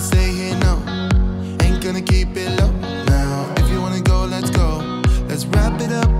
stay here, no. Ain't gonna keep it low now. If you wanna go, let's go. Let's wrap it up